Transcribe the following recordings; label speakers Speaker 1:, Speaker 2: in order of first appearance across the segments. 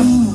Speaker 1: Hum.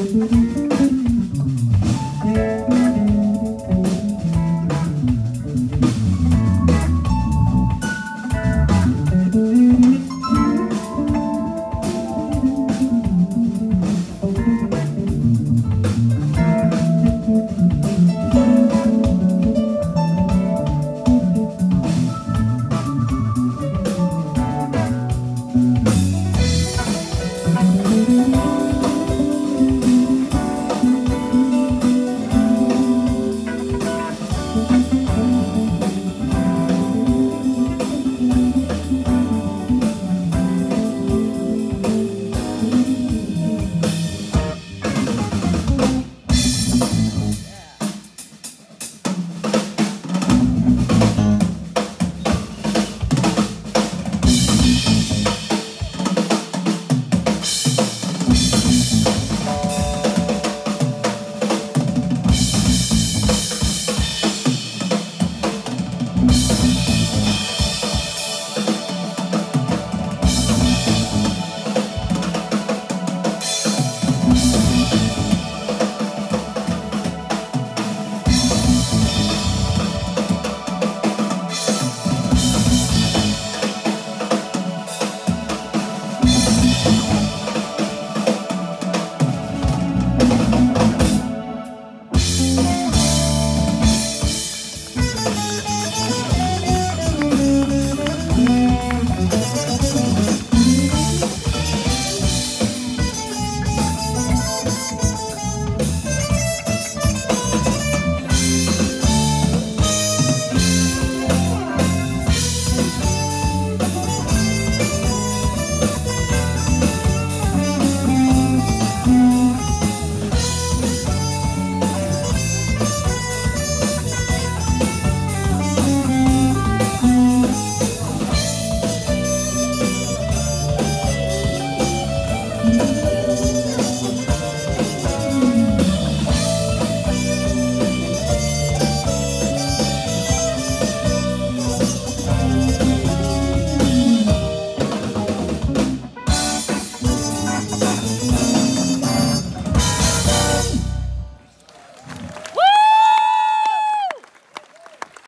Speaker 1: Mm-hmm.